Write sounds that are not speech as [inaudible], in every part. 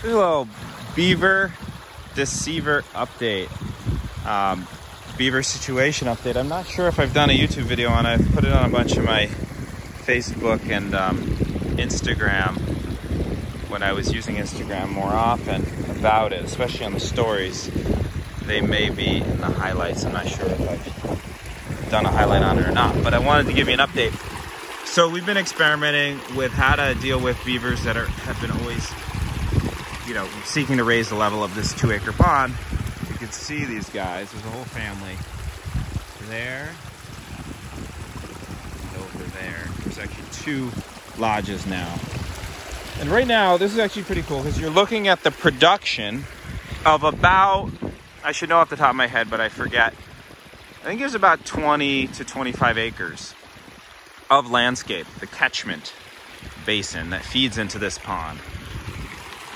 Here's a little beaver deceiver update. Um, beaver situation update. I'm not sure if I've done a YouTube video on it. I've put it on a bunch of my Facebook and um, Instagram when I was using Instagram more often about it, especially on the stories. They may be in the highlights. I'm not sure if I've done a highlight on it or not, but I wanted to give you an update. So we've been experimenting with how to deal with beavers that are have been always, you know, seeking to raise the level of this two acre pond you can see these guys. There's a whole family there over there. There's actually two lodges now. And right now, this is actually pretty cool because you're looking at the production of about, I should know off the top of my head, but I forget. I think there's about 20 to 25 acres of landscape, the catchment basin that feeds into this pond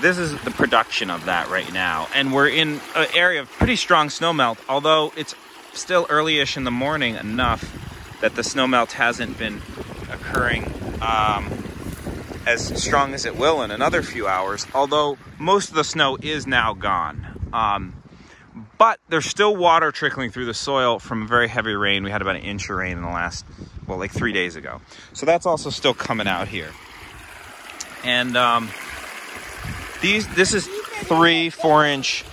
this is the production of that right now. And we're in an area of pretty strong snowmelt, although it's still early-ish in the morning enough that the snowmelt hasn't been occurring um, as strong as it will in another few hours, although most of the snow is now gone. Um, but there's still water trickling through the soil from a very heavy rain. We had about an inch of rain in the last, well, like three days ago. So that's also still coming out here. And um, these, this is three four inch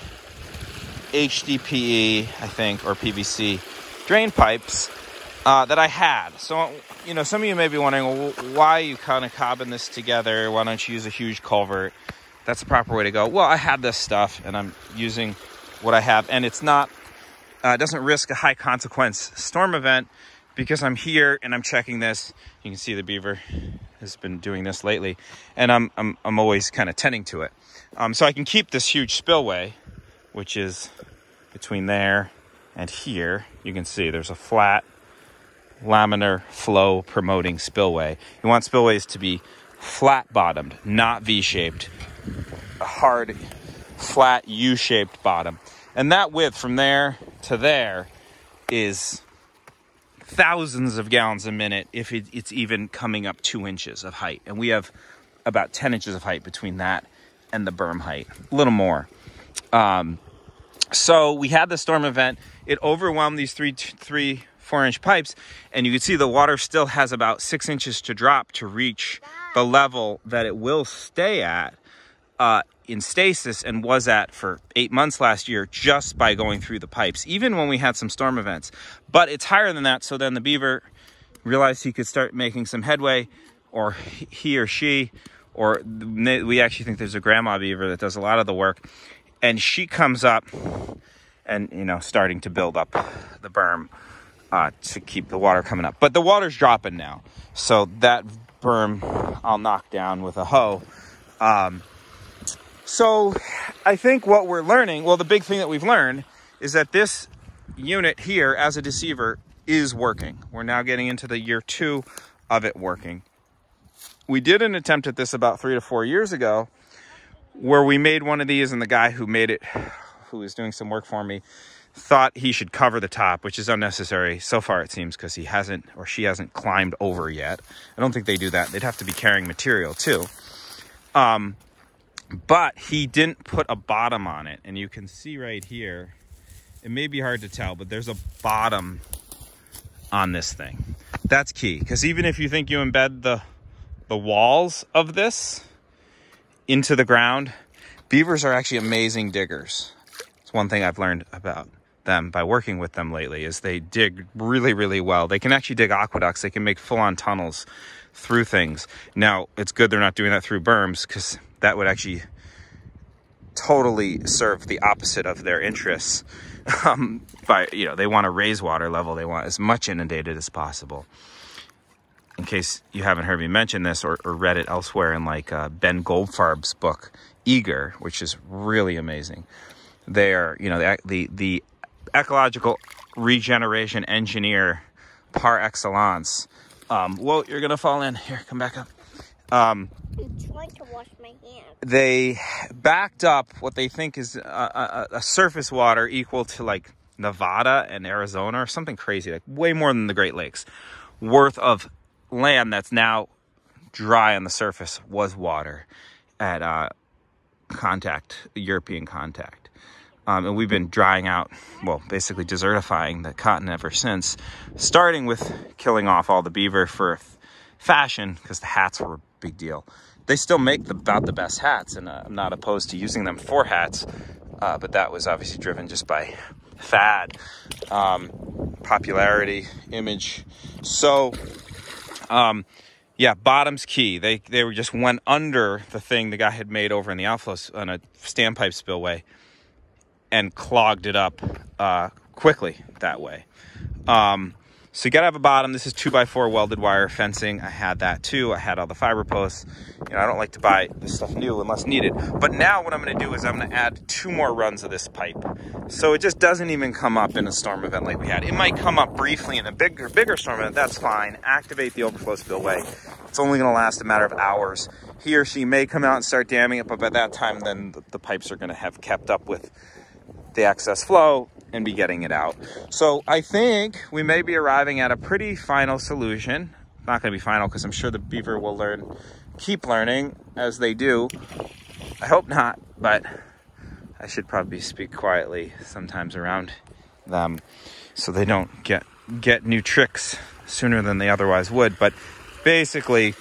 HDPE, I think, or PVC drain pipes uh, that I had. So, you know, some of you may be wondering, well, why you kind of cobbing this together? Why don't you use a huge culvert? That's the proper way to go. Well, I had this stuff and I'm using what I have, and it's not, uh, doesn't risk a high consequence storm event because I'm here and I'm checking this. You can see the beaver has been doing this lately, and I'm, I'm, I'm always kind of tending to it. Um, so I can keep this huge spillway, which is between there and here. You can see there's a flat laminar flow promoting spillway. You want spillways to be flat bottomed, not V shaped, a hard, flat U shaped bottom. And that width from there to there is thousands of gallons a minute if it, it's even coming up two inches of height. And we have about 10 inches of height between that and the berm height, a little more. Um, so we had the storm event. It overwhelmed these three, three, four inch pipes, and you can see the water still has about six inches to drop to reach the level that it will stay at uh, in stasis and was at for eight months last year just by going through the pipes, even when we had some storm events. But it's higher than that, so then the beaver realized he could start making some headway, or he or she or we actually think there's a grandma beaver that does a lot of the work. And she comes up and you know starting to build up the berm uh, to keep the water coming up. But the water's dropping now. So that berm i'll knock down with a hoe um, so i think what we're learning well the big thing that we've learned is that this unit here as a deceiver is working we're now getting into the year two of it working we did an attempt at this about three to four years ago where we made one of these and the guy who made it, who was doing some work for me, thought he should cover the top, which is unnecessary so far it seems because he hasn't or she hasn't climbed over yet. I don't think they do that. They'd have to be carrying material too. Um, but he didn't put a bottom on it. And you can see right here, it may be hard to tell, but there's a bottom on this thing. That's key because even if you think you embed the the walls of this into the ground. Beavers are actually amazing diggers. It's one thing I've learned about them by working with them lately is they dig really, really well. They can actually dig aqueducts. They can make full-on tunnels through things. Now, it's good they're not doing that through berms because that would actually totally serve the opposite of their interests. [laughs] Um, by, you know, they want to raise water level. They want as much inundated as possible in case you haven't heard me mention this or, or read it elsewhere in like uh, Ben Goldfarb's book, Eager, which is really amazing. They're, you know, the, the, the ecological regeneration engineer par excellence. Um, whoa, you're to fall in. Here, come back up. Um, trying to wash my hands. They backed up what they think is a, a, a surface water equal to like Nevada and Arizona or something crazy, like way more than the Great Lakes worth of land that's now dry on the surface was water at uh, contact, European contact. Um, and we've been drying out, well, basically desertifying the cotton ever since, starting with killing off all the beaver for fashion because the hats were a big deal. They still make the, about the best hats, and uh, I'm not opposed to using them for hats, uh, but that was obviously driven just by fad, um, popularity, image. So, um, yeah, bottom's key. They they were just went under the thing the guy had made over in the outflow on a standpipe spillway and clogged it up uh, quickly that way. Um, so you gotta have a bottom. This is two by four welded wire fencing. I had that too. I had all the fiber posts. You know, I don't like to buy this stuff new unless needed. But now what I'm gonna do is I'm gonna add two more runs of this pipe. So it just doesn't even come up in a storm event like we had. It might come up briefly in a bigger, bigger storm event, that's fine. Activate the overflow spillway. It's only gonna last a matter of hours. He or she may come out and start damming it, but by that time, then the, the pipes are gonna have kept up with the excess flow and be getting it out. So I think we may be arriving at a pretty final solution. Not going to be final because I'm sure the beaver will learn, keep learning as they do. I hope not, but I should probably speak quietly sometimes around them so they don't get get new tricks sooner than they otherwise would. But basically,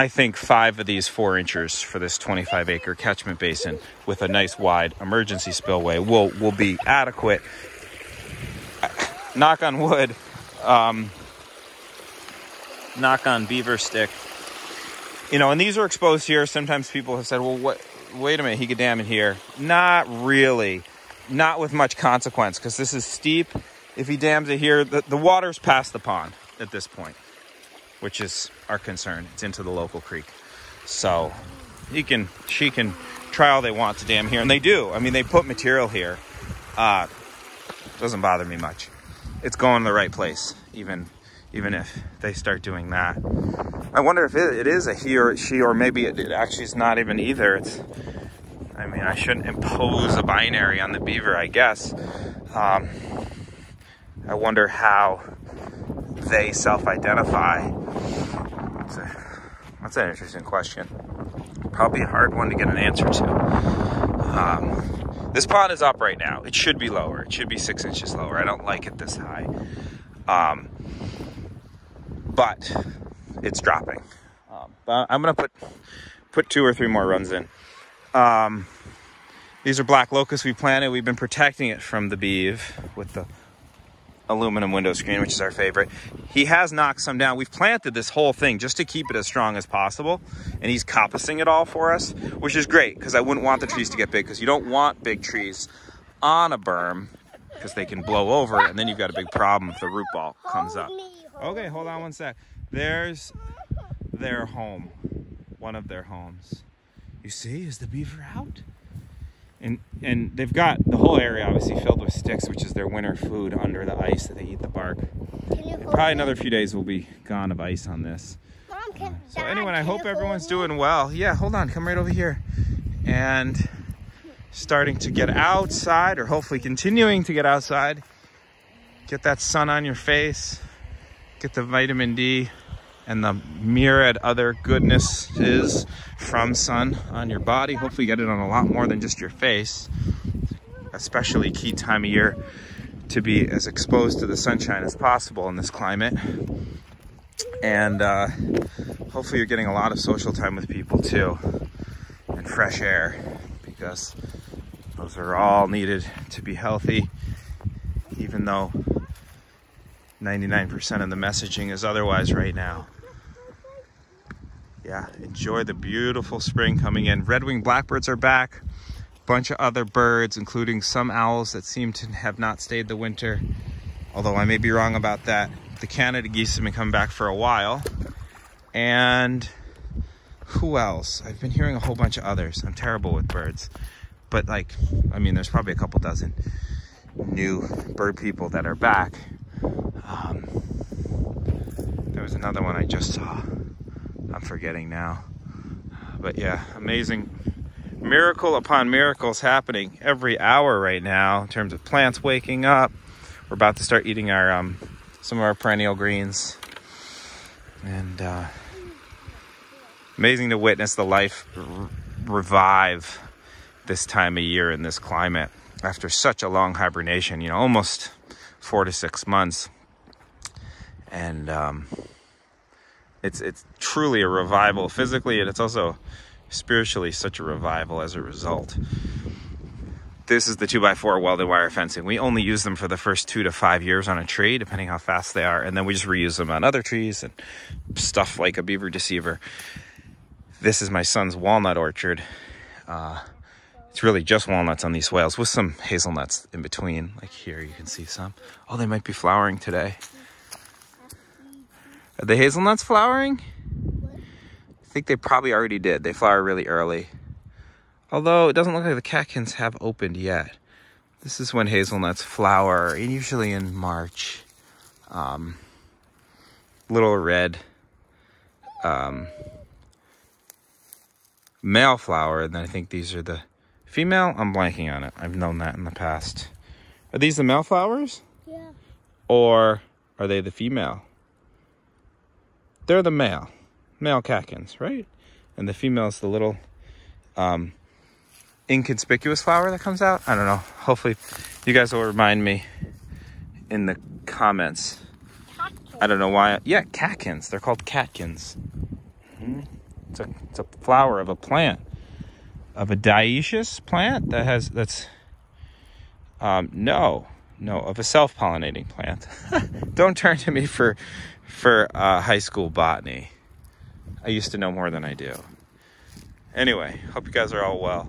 I think five of these four inchers for this 25 acre catchment basin with a nice wide emergency spillway will, will be adequate. Knock on wood, um, knock on beaver stick. You know, and these are exposed here. Sometimes people have said, well, what, wait a minute, he could dam it here. Not really. Not with much consequence because this is steep. If he dams it here, the, the water's past the pond at this point which is our concern. It's into the local creek. So he can, she can try all they want to dam here, and they do. I mean, they put material here. Uh, doesn't bother me much. It's going the right place, even even if they start doing that. I wonder if it, it is a he or she, or maybe it, it actually is not even either. It's, I mean, I shouldn't impose a binary on the beaver, I guess. Um, I wonder how they self-identify? That's, that's, an interesting question. Probably a hard one to get an answer to. Um, this pond is up right now. It should be lower. It should be six inches lower. I don't like it this high. Um, but it's dropping. Um, but I'm gonna put put two or three more runs in. Um, these are black locusts we planted. We've been protecting it from the beeve with the aluminum window screen, which is our favorite. He has knocked some down. We've planted this whole thing just to keep it as strong as possible. And he's coppicing it all for us, which is great because I wouldn't want the trees to get big because you don't want big trees on a berm because they can blow over and then you've got a big problem if the root ball comes up. Okay, hold on one sec. There's their home, one of their homes. You see, is the beaver out? And and they've got the whole area obviously filled with sticks, which is their winter food under the ice that they eat the bark. Probably another few days will be gone of ice on this. Mom, uh, so anyway, I hope everyone's doing well. Yeah, hold on, come right over here. And starting to get outside, or hopefully continuing to get outside. Get that sun on your face. Get the vitamin D and the myriad other goodnesses from sun on your body. Hopefully you get it on a lot more than just your face. Especially key time of year to be as exposed to the sunshine as possible in this climate. And uh, hopefully you're getting a lot of social time with people too and fresh air because those are all needed to be healthy even though 99% of the messaging is otherwise right now yeah, enjoy the beautiful spring coming in. Red-winged blackbirds are back. Bunch of other birds, including some owls that seem to have not stayed the winter. Although I may be wrong about that. The Canada geese have been coming back for a while. And who else? I've been hearing a whole bunch of others. I'm terrible with birds. But like, I mean, there's probably a couple dozen new bird people that are back. Um, there was another one I just saw. I'm forgetting now. But yeah, amazing miracle upon miracles happening every hour right now in terms of plants waking up. We're about to start eating our um, some of our perennial greens, and uh, amazing to witness the life revive this time of year in this climate after such a long hibernation, you know, almost four to six months. And um, it's it's truly a revival physically, and it's also spiritually such a revival as a result. This is the 2x4 welded wire fencing. We only use them for the first two to five years on a tree, depending how fast they are, and then we just reuse them on other trees and stuff like a beaver deceiver. This is my son's walnut orchard. Uh, it's really just walnuts on these swales with some hazelnuts in between. Like here, you can see some. Oh, they might be flowering today. Are the hazelnuts flowering? I think they probably already did. They flower really early. Although it doesn't look like the catkins have opened yet. This is when hazelnuts flower, usually in March. Um, little red um, male flower, and then I think these are the female. I'm blanking on it. I've known that in the past. Are these the male flowers? Yeah. Or are they the female? They're the male, male catkins, right? And the female is the little um, inconspicuous flower that comes out. I don't know. Hopefully, you guys will remind me in the comments. I don't know why. Yeah, catkins. They're called catkins. Mhm. It's a it's a flower of a plant of a dioecious plant that has that's um, no no of a self pollinating plant. [laughs] don't turn to me for for uh, high school botany. I used to know more than I do. Anyway, hope you guys are all well.